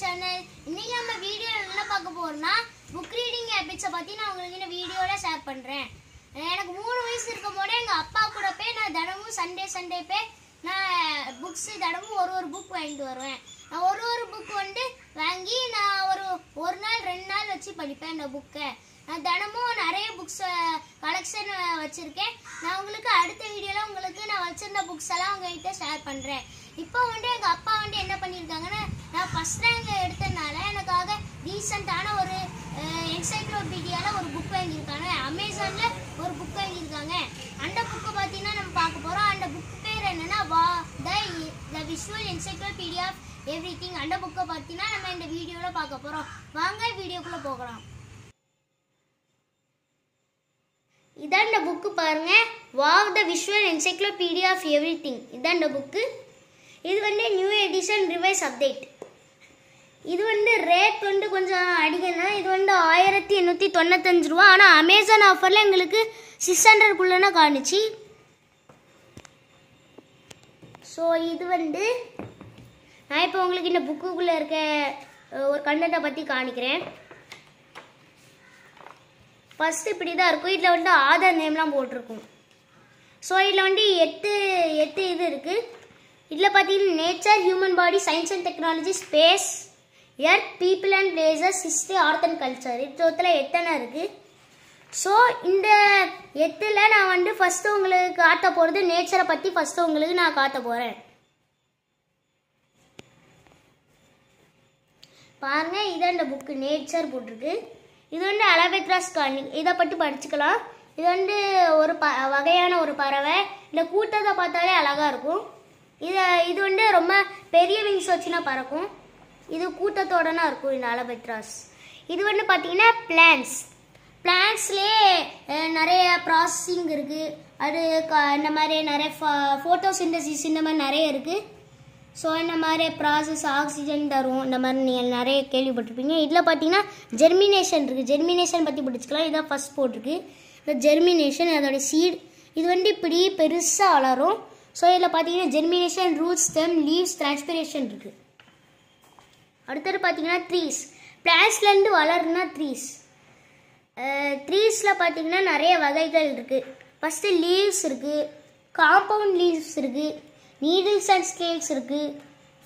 Channel இன்னைக்கு நம்ம video என்ன பார்க்க போறோம்னா புக் ரீடிங் ஹேபிட்ஸை பத்தி நான் உங்களுக்கு இந்த வீடியோல ஷேர் பண்றேன். எனக்கு மூணு வயசு இருக்கும் போதே எங்க அப்பா கூட போய் நான் தினமும் சண்டே சண்டே போய் நான் புக்ஸ் தினமும் ஒரு ஒரு புக் வாங்கிட்டு வருவேன். நான் ஒரு ஒரு புக் வந்து வாங்கி நான் ஒரு ஒரு நாள் ரெண்டு நாள் வச்சு படிப்பேன் இந்த புக்கை நான் தினமும் நிறைய புக்ஸ் கலெக்ஷன் வச்சிருக்கேன். நான் உங்களுக்கு அடுத்த வீடியோல உங்களுக்கு நான் வச்சிருந்த புக்ஸ் எல்லாம் உங்ககிட்ட ஷேர் பண்றேன். இப்போ வந்து எங்கள் அப்பா வந்து என்ன பண்ணியிருக்காங்கன்னா நான் ஃபர்ஸ்ட் ரேங்க் எடுத்ததுனால எனக்காக ரீசெண்டான ஒரு என்சைக்ளோபீடியாவில் ஒரு புக் வாங்கியிருக்காங்க. அமேசானில் ஒரு புக் வாங்கியிருக்காங்க. அந்த புக்கை பார்த்தீங்கன்னா நம்ம பார்க்க போகிறோம் அந்த புக் பேர் என்னன்னா wow the the visual encyclopedia everything அந்த புக்கை பார்த்தீங்கன்னா நம்ம இந்த வீடியோவில் பார்க்க போகிறோம் வாங்க வீடியோக்குள்ளே போகலாம். இதான் இந்த புக்கு பாருங்க. Wow the visual encyclopedia of everything இதான் இந்த புக்கு இது வந்து நியூ எடிஷன் ரிவைஸ் அப்டேட் இது வந்து ரேட் வந்து கொஞ்சம் அதிகம் இது வந்து ஆயிரத்தி எண்ணூற்றி தொண்ணூத்தஞ்சு ரூபா. ஆனால் அமேசான் ஆஃபரில் எங்களுக்கு சிக்ஸ் ஹண்ட்ரட்குள்ளே காணுச்சு. ஸோ இது வந்து நான் இப்போ உங்களுக்கு இந்த புக்குக்குள்ளே இருக்க ஒரு கண்டென்ட்டை பற்றி காணிக்கிறேன் ஃபஸ்ட்டு இப்படி தான் இருக்கும். இதில் வந்து ஆதார் நேம்லாம் போட்டிருக்கும். ஸோ இதில் வந்து எட்டு எட்டு இது இருக்குது இதில் பார்த்தீங்கன்னா nature human body science and technology space earth people and places history art and culture இது எத்தனை இருக்குது ஸோ இந்த எட்டில் நான் வந்து ஃபஸ்ட்டு உங்களுக்கு காட்ட போகிறது நேச்சரை பற்றி ஃபஸ்ட்டு உங்களுக்கு நான் காட்ட போகிறேன் பாருங்க இதான் இந்த புக்கு நேச்சர் போட்டிருக்கு இது வந்து அலபெத்ராஸ் கார்னி இதை பற்றி படிச்சுக்கலாம். இது வந்து ஒரு ப வகையான ஒரு பறவை. இந்த கூட்டத்தை பார்த்தாலே அழகாக இருக்கும். இது இது வந்து ரொம்ப பெரிய விங்ஸ் வச்சுனா பறக்கும். இது கூட்டத்தோடனா இருக்கும் இந்த அலபெட்ராஸ். இது வந்து பார்த்தீங்கன்னா பிளான்ஸ் பிளான்ஸ்லேயே நிறைய ப்ராசஸிங் இருக்குது அது க- இந்த மாதிரி நிறைய ஃபோட்டோ சிந்தசிஸ் இந்த மாதிரி நிறைய இருக்குது ஸோ இந்த மாதிரி ப்ராசஸ் ஆக்சிஜன் தரும் இந்த மாதிரி நீங்கள் நிறைய கேள்விப்பட்டிருப்பீங்க. இதில் பார்த்தீங்கன்னா ஜெர்மினேஷன் இருக்குது ஜெர்மினேஷன் பற்றி படிச்சுக்கலாம். இதான் ஃபஸ்ட் போட்டிருக்கு. இந்த ஜெர்மினேஷன் அதோட சீட் இது வந்து இப்படி பெருசாக வளரும். ஸோ இதில் பார்த்தீங்கன்னா germination roots stem leaves transpiration இருக்குது அடுத்தது பார்த்தீங்கன்னா ட்ரீஸ் பிளான்ஸ்லேருந்து வளருனா ட்ரீஸ் ட்ரீஸில் பார்த்தீங்கன்னா நிறைய வகைகள் இருக்குது ஃபஸ்ட்டு லீவ்ஸ் இருக்குது காம்பவுண்ட் லீவ்ஸ் இருக்குது நீடில்ஸ் அண்ட் ஸ்கேல்ஸ் இருக்குது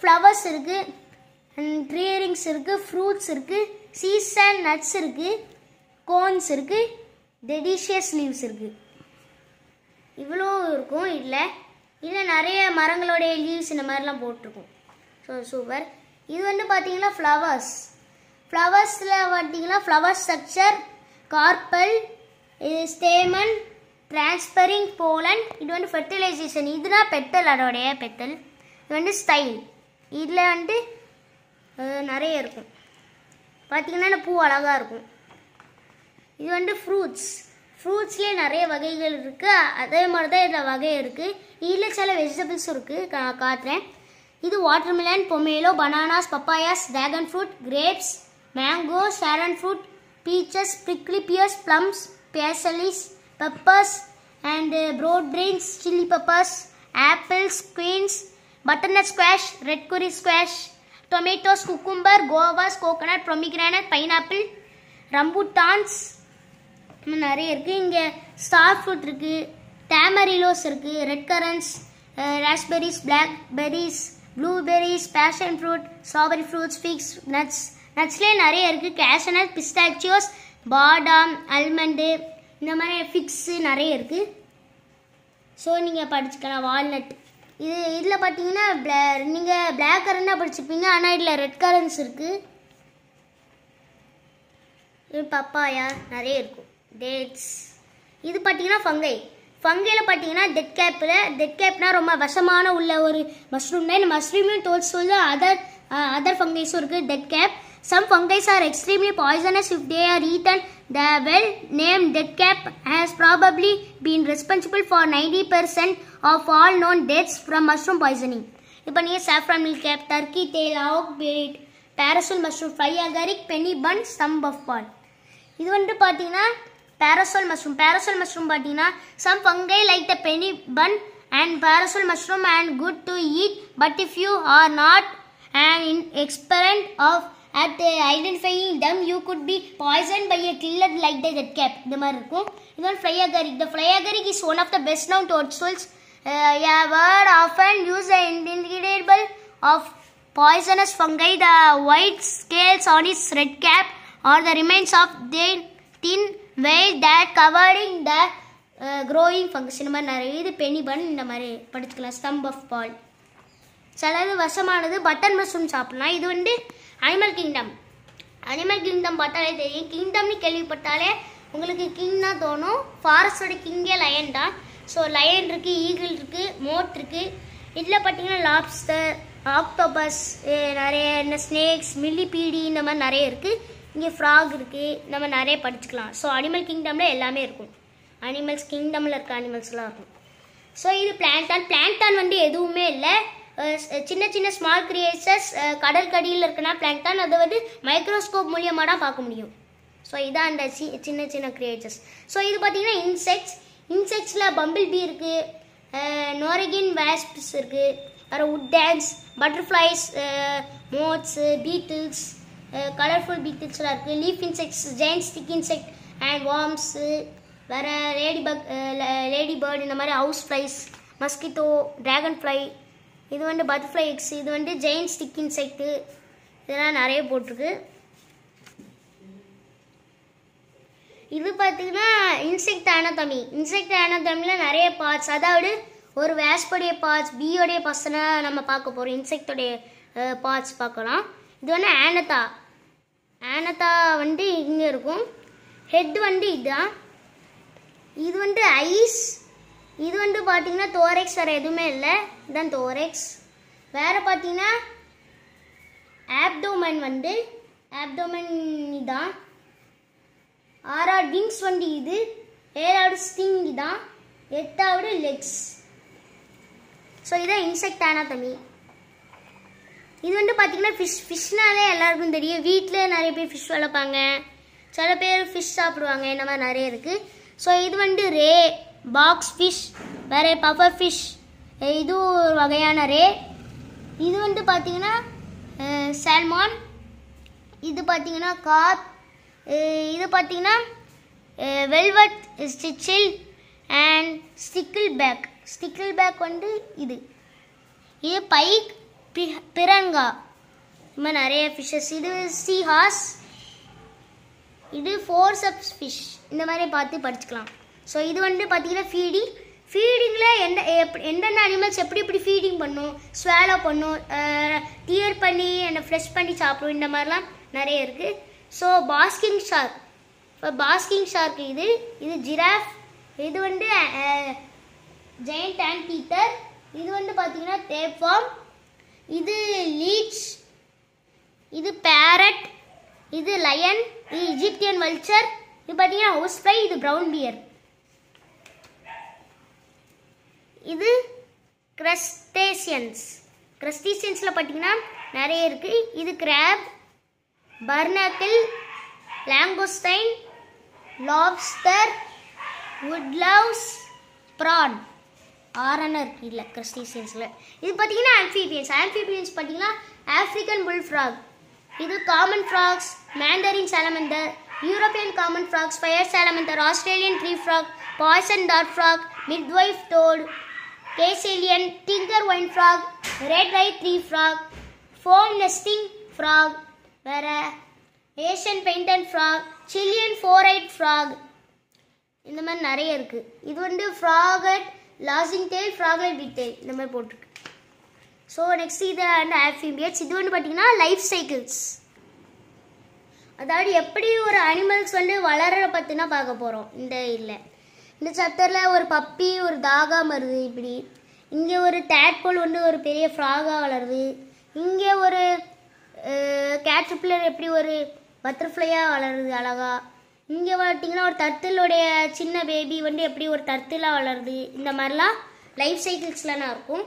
ஃப்ளவர்ஸ் இருக்குது அண்ட் ட்ரீயரிங்ஸ் இருக்குது ஃப்ரூட்ஸ் இருக்குது சீஸ் அண்ட் நட்ஸ் இருக்குது கோன்ஸ் இருக்குது டெடிஷியஸ் லீவ்ஸ் இருக்குது இவ்வளோ இருக்கும் இதில். இதில் நிறைய மரங்களோடைய லீவ்ஸ் இந்த மாதிரிலாம் போட்டிருக்கும். ஸோ சூப்பர் இது வந்து பார்த்தீங்கன்னா ஃப்ளவர்ஸ் ஃப்ளவர்ஸில் பார்த்தீங்கன்னா ஃப்ளவர் ஸ்ட்ரக்சர் கார்பல் இது ஸ்டேமன் டிரான்ஸ்பரிங் போலன் இது வந்து ஃபெர்டிலைசேஷன் இதுதான் பெட்டல் அதோடைய பெட்டல் இது வந்து ஸ்டைல் இதில் வந்து நிறைய இருக்கும். பார்த்தீங்கன்னா இந்த பூ அழகாக இருக்கும். இது வந்து ஃப்ரூட்ஸ் ஃப்ரூட்ஸ்லேயே நிறைய வகைகள் இருக்குது அதே மாதிரி தான் இதில் வகை இருக்குது இதில் சில வெஜிடபிள்ஸும் இருக்குது கா காட்டுறேன். இது watermelon pomelo bananas papayas dragon fruit grapes mango Sharon fruit peaches prickly plums physalis peppers and broad chilli peppers apples quinces butternut squash red kuri squash tomatoes cucumber guavas coconut pomegranate pineapple rambutans இன்னும் நிறைய இருக்குது இங்கே star fruit இருக்குது tamarillos இருக்குது red currants raspberries blackberries blueberries passion fruit strawberry fruits figs nuts நட்ஸ்லேயே நிறைய இருக்குது cashew nut பிஸ்டாச்சியோஸ் பாதாம் அல்மண்டு இந்த மாதிரி ஃபிக்ஸு நிறைய இருக்குது ஸோ நீங்கள் படிச்சுக்கலாம். வால்நட் இது இதில் பார்த்தீங்கன்னா பிளா நீங்கள் பிளாக் கரண்டாக படிச்சுப்பீங்க. படிச்சிருப்பீங்க ஆனால் இதில் ரெட் கரன்ஸ் இருக்குது பப்பாயா நிறைய இருக்கும். டேட்ஸ் இது பார்த்தீங்கன்னா ஃபங்கை ஃபங்கையில் பார்த்தீங்கன்னா டெட் கேப்பில் டெட் கேப்னா ரொம்ப விஷமான உள்ள ஒரு மஷ்ரூம் தான் இந்த மஷ்ரூமையும் டோல்ஸ் சொல்ல அதர் அதர் ஃபங்கைஸும் இருக்குது death cap some fungi are extremely poisonous if they are eaten the well named death cap has probably been responsible for ninety percent of all known deaths from mushroom poisoning இப்போ நீங்கள் saffron milk cap turkey tail oak bat parasol mushroom fly agaric penny bun stump puffball இது வந்துட்டு பார்த்தீங்கன்னா parasol mushroom parasol mushroom பார்த்தீங்கன்னா some fungi like the penny bun and parasol mushroom and good to eat but if you are not and in experiment of at uh, identifying them you could be poisoned by a killer like the red cap இந்த மாதிரி இருக்கும் இது வந்து fly agaric the fly agaric is one of the best known toadstools uh, a word often used in indicatable of poisonous fungi the white scales on its red cap or the remains of their thin veil that covering the growing function இந்த மாதிரி நிறைய இது பெனி பன் இந்த மாதிரி படிச்சுக்கலாம். Stump of பால் சிலது வசமானது button mushroom சாப்பிட்லாம். இது வந்து அனிமல் கிங்டம் அனிமல் கிங்டம் பார்த்தாலே தெரியும். கிங்டம்னு கேள்விப்பட்டாலே உங்களுக்கு கிங் தான் தோணும். ஃபாரஸ்டோட கிங்கே லயன் தான். ஸோ லயன் இருக்குது ஈகிள் இருக்குது மோட் இருக்குது இதில் பார்த்தீங்கன்னா லாப்ஸ்டர் ஆக்டோபஸ் நிறைய இந்த ஸ்னேக்ஸ் மில்லிபீடி இந்த மாதிரி நிறைய இருக்குது இங்கே ஃப்ராக் இருக்குது நம்ம நிறைய படிச்சுக்கலாம். ஸோ அனிமல் கிங்டமில் எல்லாமே இருக்கும். அனிமல்ஸ் கிங்டமில் இருக்க அனிமல்ஸ்லாம் இருக்கும். ஸோ இது பிளான்டான் பிளான்டான் வந்து எதுவுமே இல்லை. சின்ன சின்ன ஸ்மால் கிரியேச்சர்ஸ் கடல் கடியில் இருக்குன்னா பிளான்டான் அதை வந்து மைக்ரோஸ்கோப் மூலியமாக தான் பார்க்க முடியும். ஸோ இதான் அந்த சி சின்ன சின்ன கிரியேச்சர்ஸ் ஸோ இது பார்த்தீங்கன்னா இன்செக்ட்ஸ் இன்செக்ட்ஸில் பம்பிள் பீ இருக்குது நோரகின் வேஸ்ப்ஸ் இருக்குது வேறு உட் டான்ஸ் பட்டர்ஃப்ளைஸ் மோட்ஸு பீட்டில்ஸ் கலர்ஃபுல் பீட்டில்ஸ்லாம் இருக்குது leaf insects giant stick insect and worms வேறு லேடி பக் லேடி பேர்டு இந்த மாதிரி house flies mosquito dragon fly இது வந்து பட்டர்ஃப்ளை எக்ஸ் இது வந்து ஜெயின் ஸ்டிக் இன்செக்ட்டு இதெல்லாம் நிறைய போட்டிருக்கு. இது பார்த்தீங்கன்னா இன்செக்ட் ஆனதமி இன்செக்ட் ஆனதமியில் நிறைய பார்ட்ஸ் அதாவது ஒரு வேஸ்போடைய பார்ட்ஸ் பீயோடைய பர்சனாக நம்ம பார்க்க போகிறோம் இன்செக்டோடைய பார்ட்ஸ் பார்க்கலாம். இது வந்து ஆனதா ஆனதா வந்து இங்கே இருக்கும். ஹெட் வந்து இதுதான் இது வந்து ஐஸ். இது வந்து பார்த்தீங்கன்னா தோரெக்ஸ் வேறு எதுவுமே இல்லை. இதுதான் தோரெக்ஸ் வேறு பார்த்தீங்கன்னா ஆப்டோமன் வந்து ஆப்டோமன் இதான் ஆறாவது விங்ஸ் வந்து இது. ஏழாவது ஸ்டிங் இதான் எட்டாவது லெக்ஸ் ஸோ இதான் இன்செக்ட் ஆனா ஆனாத்தமி இது வந்து பார்த்தீங்கன்னா ஃபிஷ் ஃபிஷ்னாலே எல்லாருக்கும் தெரியும். வீட்டில் நிறைய பேர் ஃபிஷ் வளர்ப்பாங்க. சில பேர் ஃபிஷ் சாப்பிடுவாங்க. இந்த மாதிரி நிறைய இருக்குது ஸோ இது வந்து ரே பாக்ஸ் ஃபிஷ் வேறு பஃபர் ஃபிஷ் இது ஒரு வகையான ரே. இது வந்து பார்த்தீங்கன்னா சால்மான் இது பார்த்தீங்கன்னா காத் இது பார்த்தீங்கன்னா வெல்வெட் ஸ்டிச்சில் and stickleback stickleback வந்து இது. இது பைக் பிரங்கா. இந்த மாதிரி நிறைய ஃபிஷ்ஷஸ் இது சி ஹாஸ் இது ஃபோர் சப்ஸ் ஃபிஷ் இந்த மாதிரி பார்த்து படிச்சுக்கலாம். ஸோ இது வந்து பார்த்தீங்கன்னா ஃபீடிங் ஃபீடிங்கில் எந்த எப் எந்தெந்த அனிமல்ஸ் எப்படி எப்படி ஃபீடிங் பண்ணும்? ஸ்வேலோ பண்ணும். டியர் பண்ணி என்னை ஃப்ரெஷ் பண்ணி சாப்பிடும். இந்த மாதிரிலாம் நிறைய இருக்குது ஸோ பாஸ்கிங் ஷார்க் இப்போ பாஸ்கிங் ஷார்க் இது. இது ஜிராஃப் இது வந்து ஜெயண்ட் அண்ட் பீட்டர் இது வந்து பார்த்தீங்கன்னா ஃபார்ம் இது லீச் இது பேரட் இது லயன் இது இஜிப்தியன் வல்ச்சர் இது பார்த்தீங்கன்னா ஹவுஸ் ஃப்ளை இது ப்ரௌன் பியர் இது கிரஸ்டேசியன்ஸ் கிரஸ்டேசியன்ஸில் பார்த்தீங்கன்னா நிறைய இருக்குது இது crab barnacle langoustine lobster woodlouse prawn ஆறான இருக்குல்ல இல்லை இது பார்த்தீங்கன்னா ஆம்ஃபிபியன்ஸ் ஆம்ஃபிபியன்ஸ் பார்த்தீங்கன்னா ஆஃப்ரிக்கன் புல் ஃப்ராக் இது common frogs mandarin salamander European common frogs fire salamander Australian tree frog poison dart frog midwife toad caecilian tinker wine frog red eyed tree frog foam nesting frog வேற Asian painted frog Chilean four eyed frog இந்த மாதிரி நிறைய இருக்குது இது வந்து froglet losing tail froglet பிட் இந்த மாதிரி போட்டிருக்கு. ஸோ நெக்ஸ்ட் இது அண்ட் ஆஃபிபியட்ஸ் இது வந்து பார்த்தீங்கன்னா லைஃப் சைக்கிள்ஸ் அதாவது எப்படி ஒரு அனிமல்ஸ் வந்து வளர பற்றினா பார்க்க போகிறோம் இந்த இல்லை இந்த சத்தரில் ஒரு பப்பி ஒரு தாகா வருது இப்படி. இங்கே ஒரு டேட்போல் வந்து ஒரு பெரிய ஃப்ராகாக வளருது. இங்கே ஒரு கேட்ரிப்பில்லர் எப்படி ஒரு பட்டர்ஃப்ளையாக வளருது அழகாக இங்கே பார்த்தீங்கன்னா ஒரு தர்த்திலுடைய சின்ன பேபி வந்து எப்படி ஒரு தர்த்திலாக வளருது இந்த மாதிரிலாம் லைஃப் சைக்கிள்ஸ்லாம் இருக்கும்.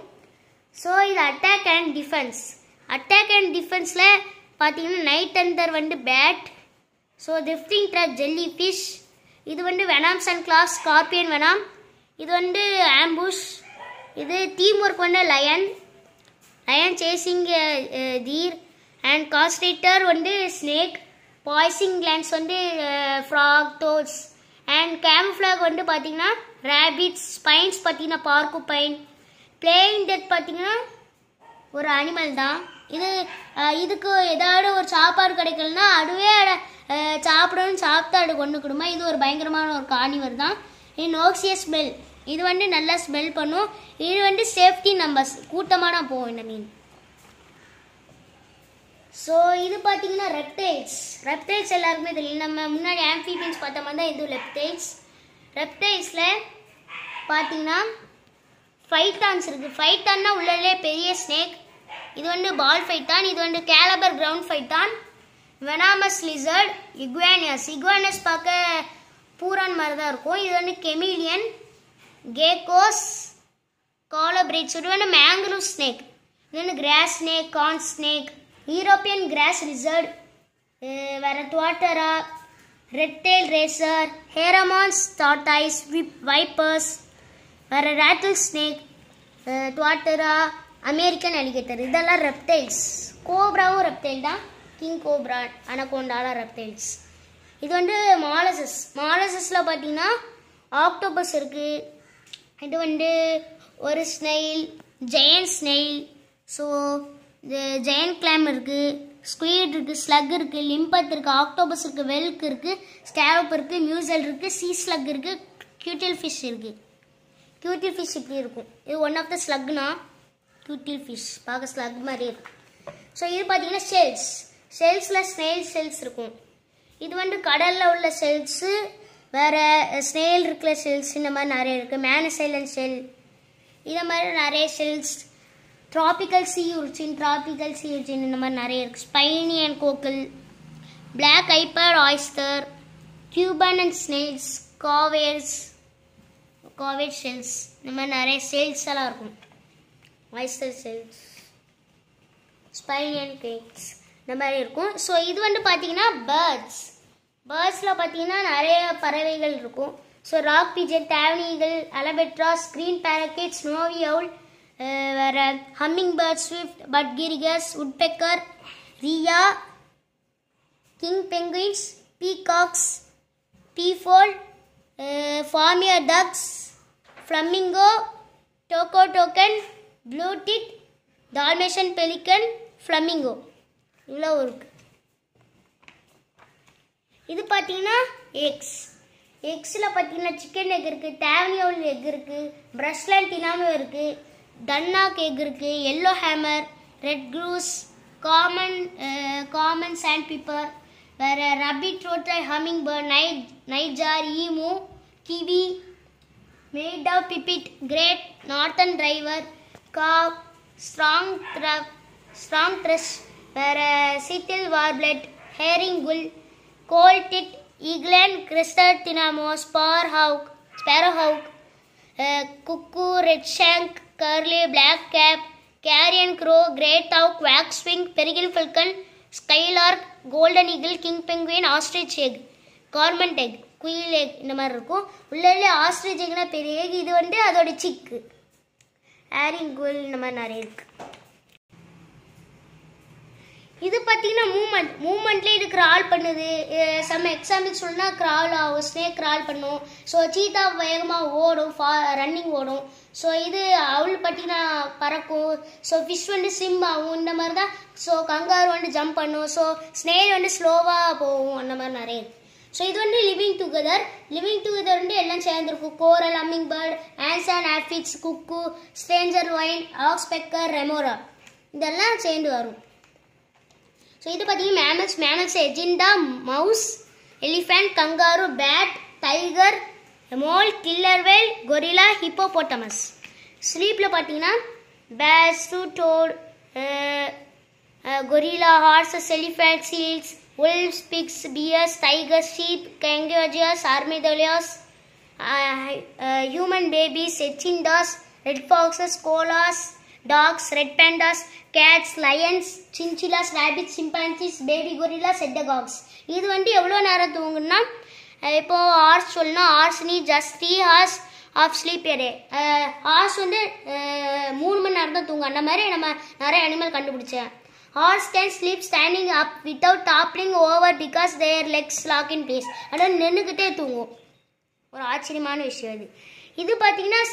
ஸோ இது attack and defence attack and டிஃபென்ஸில் பார்த்தீங்கன்னா நைட் அண்டர் வந்து bad so டிஃப்டிங் drug jellyfish இது வந்து venoms and claws scorpion venom இது வந்து ஆம்புஷ் இது டீம் ஒர்க் வந்து lion lion chasing deer and காஸ்ட்ரேட்டர் வந்து ஸ்னேக் பாய்சிங் கிளான்ஸ் வந்து ஃப்ராக் டோட்ஸ் அண்ட் கேம்ஃப்ளாக் வந்து பார்த்தீங்கன்னா ரேபிட்ஸ் ஸ்பைன்ஸ் பார்த்தீங்கன்னா பார்க்கு பைன் பிளேயிங் டெத் பார்த்தீங்கன்னா ஒரு அனிமல் தான். இது இதுக்கு ஏதாவது ஒரு சாப்பாடு கிடைக்கலனா அதுவே சாப்பிடணும் சாப்பிடணும்னு சாப்பிட்டு அது கொண்டு இது ஒரு பயங்கரமான ஒரு கார்னிவர் தான். இது நோக்சிய ஸ்மெல் இது வந்து நல்லா ஸ்மெல் பண்ணும். இது வந்து சேஃப்டி நம்பர்ஸ் கூட்டமாக தான் போகும் இந்த மீன் ஸோ இது பார்த்தீங்கன்னா ரெப்டைல்ஸ் ரெப்டைல்ஸ் எல்லாருக்குமே தெரியும். நம்ம முன்னாடி ஆம்ஃபிபியன்ஸ் பார்த்த மாதிரி தான் இது ரெப்டைல்ஸ் ரெப்டைல்ஸில் பார்த்தீங்கன்னா ஃபைட்டான்ஸ் இருக்குது ஃபைட்டான்னா உள்ளே பெரிய ஸ்னேக் இது வந்து பால் ஃபைட்டான் இது வந்து Calabar ground python venomous lizard iguanas iguanas பார்க்க பூரான் மாதிரி தான் இருக்கும். இது வந்து கெமிலியன் கேக்கோஸ் காலபிரேட்ஸ் இது வந்து மேங்க்ரூவ் ஸ்னேக் இது வந்து grass snake corn snake European grass lizard வேற tuatara red tail racer Hermann's tortoise whip vipers வேற ரேட்டில் ஸ்னேக் துவாட்டரா அமெரிக்கன் அலிகேட்டர் இதெல்லாம் ரெப்டைல்ஸ் கோப்ராவும் ரெப்டைல் தான். கிங் கோப்ரா அனகோண்டாலாம் ரெப்டைல்ஸ் இது வந்து மாலசஸ் மாலசஸில் பார்த்தீங்கன்னா ஆக்டோபஸ் இருக்குது இது வந்து ஒரு ஸ்னெயில் ஜெயன் ஸ்னெயில் ஸோ இது ஜெயண்ட் கிளாம் இருக்குது ஸ்குயிட் இருக்குது ஸ்லக் இருக்குது லிம்பத் இருக்குது ஆக்டோபஸ் இருக்குது வெல்க் இருக்குது ஸ்கேரோப் இருக்குது மியூசல் இருக்குது சீ ஸ்லக் இருக்குது கியூட்டில் ஃபிஷ் இருக்குது கியூட்டில் ஃபிஷ் இப்படி இருக்கும். இது ஒன் ஆஃப் த ஸ்லக்னா கியூட்டில் ஃபிஷ் பார்க்க ஸ்லக் மாதிரி இருக்கும். ஸோ இது பார்த்தீங்கன்னா ஷெல்ஸ் ஷெல்ஸில் ஸ்னேல் ஷெல்ஸ் இருக்கும். இது வந்து கடலில் உள்ள ஷெல்ஸு வேறு ஸ்னேல் இருக்கிற ஷெல்ஸ் இந்த மாதிரி நிறைய இருக்குது மேனசைலன் ஷெல் இந்த மாதிரி நிறைய shells tropical sea urchin tropical sea urchin இந்த மாதிரி நிறைய இருக்குது spiny and cockle black ஐப்பர் oyster Cuban and snails cowries cowrie shells இந்த மாதிரி நிறைய ஷெல்ஸ் எல்லாம் இருக்கும். ஆய்ஸ்டர் ஷெல்ஸ் ஸ்பைனியன் கேக்ஸ் இந்த மாதிரி இருக்கும். ஸோ இது வந்து பார்த்தீங்கன்னா பேர்ட்ஸ் பேர்ட்ஸில் பார்த்தீங்கன்னா நிறைய பறவைகள் இருக்கும். So rock pigeon டேவனிகள் albatross green parakeet snowy owl வேற hummingbird swift budgerigars woodpecker rhea king penguins peacocks peafowl farmyard ducks flamingo toco toucan blue tit Dalmatian pelican flamingo இவ்வளோ இருக்கு. இது பார்த்தீங்கன்னா எக்ஸ் எக்ஸில் பார்த்தீங்கன்னா சிக்கன் எக் இருக்குது டேவனியோல் எக் இருக்குது ப்ரஷ்லாண்ட் டினானோ இருக்குது டன்னா கேக் இருக்குது yellowhammer red grouse common common sandpiper வேறு ruby throated hummingbird night nightjar emu kiwi meadow pipit great northern diver காப் ஸ்ட்ராங் ஸ்ட்ராங் த்ரெஷ் வேறு சிட்டில் வார்ப்லெட் ஹேரிங் குல் கோல்டிட் ஈக்லேண்ட் Crystal tinamou sparrowhawk sparrowhawk cuckoo redshank curlew blackcap carrion crow great auk quack swing peregrine falcon skylark golden eagle king penguin ostrich egg cormorant egg quail egg இந்த மாதிரி இருக்கும். உள்ளே ostrich எக்னா பெரிய egg இது வந்து அதோட சிக்கு ஆரிங் குல் இந்த மாதிரி நிறைய இருக்குது இது பார்த்தீங்கன்னா மூமெண்ட் மூமெண்ட்லேயே இது கிரால் பண்ணுது. சம் எக்ஸாம்பிள் சொல்லணும்னா கிரால் ஆகும் ஸ்னேக் கிரால் பண்ணும். ஸோ சீத்தா வேகமாக ஓடும் ஃபா ரன்னிங் ஓடும். ஸோ இது அவள் பார்த்தீங்கன்னா பறக்கும். ஸோ ஃபிஷ் வந்து ஸ்விம் ஆகும் இந்த மாதிரி தான் ஸோ கங்காரு வந்து ஜம்ப் பண்ணும். ஸோ ஸ்னேல் வந்து ஸ்லோவாக போகும் அந்த மாதிரி நிறைய. ஸோ இது வந்து லிவிங் டுகெதர் லிவிங் டுகெதர் வந்து எல்லாம் சேர்ந்துருக்கும். Coral hummingbird ants and aphids cuckoo strangler vine oxpecker remora இதெல்லாம் சேர்ந்து வரும். ஸோ இது பார்த்தீங்கன்னா mammals mammals எஜிண்டா mouse elephant kangaroo bat tiger mole killer whale gorilla hippopotamus ஸ்லீப்பில் பார்த்தீங்கன்னா பேஸ் டோட் gorilla horses elephant seals wolves pigs bears tiger sheep kangaroos armadillos human babies echidnas red foxes koalas dogs red pandas cats lions chinchillas rabbits chimpanzees baby gorillas hedgehogs இது வந்து எவ்வளோ நேரம் தூங்குன்னா இப்போ hours சொல்லணும். Horse need just three hours of sleep a horse வந்து மூணு மணி நேரம் தான் தூங்கும். அந்த மாதிரி நம்ம நிறைய அனிமல் கண்டுபிடிச்சேன். Horse can sleep standing up without toppling over because their legs lock in place அதாவது நின்றுக்கிட்டே தூங்கும். ஒரு ஆச்சரியமான விஷயம் இது. இது பார்த்தீங்கன்னா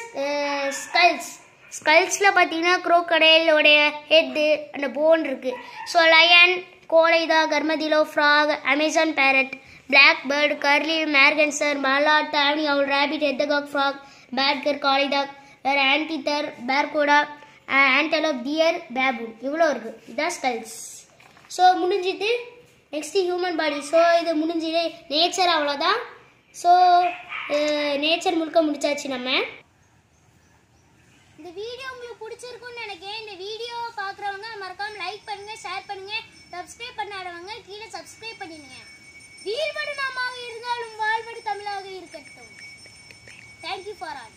ஸ்கல்ஸ் ஸ்கல்ஸில் பார்த்தீங்கன்னா குரோக்கடைலோடைய ஹெட்டு அந்த போன் இருக்குது so lion goliath armadillo frog Amazon parrot blackbird curlew merganser மலா Danny owl rabbit hedgehog frog badger collie dog வேறு anteater barracuda antelope deer baboon இவ்வளோ இருக்குது இதுதான் ஸ்கல்ஸ் ஸோ முடிஞ்சிட்டு நெக்ஸ்ட்டு ஹியூமன் பாடி ஸோ இது முடிஞ்சுது. Nature அவ்வளோதான் so nature முழுக்க முடிச்சாச்சு நம்ம. இந்த வீடியோ உங்களுக்கு பிடிச்சிருக்கும்னு நினைக்கிறேன். இந்த வீடியோவை பார்க்குறவங்க மறக்காமல் லைக் பண்ணுங்கள் ஷேர் பண்ணுங்க சப்ஸ்கிரைப் பண்ணாதவங்க கீழே சப்ஸ்கிரைப் பண்ணிடுங்க. வீழ்வடு நாமாக இருந்தாலும் வாழ்வடு தமிழாக இருக்கட்டும். Thank you for all